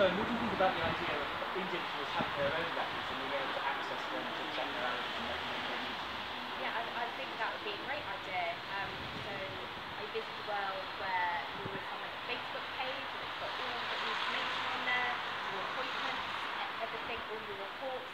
So what do you think about the idea of individuals having their own records and being able to access them to check their hours and recommendations? Yeah, I, I think that would be a great idea. Um, so I visit a world where you would have like a Facebook page and it's got all the information on there, your appointments, everything, all your reports.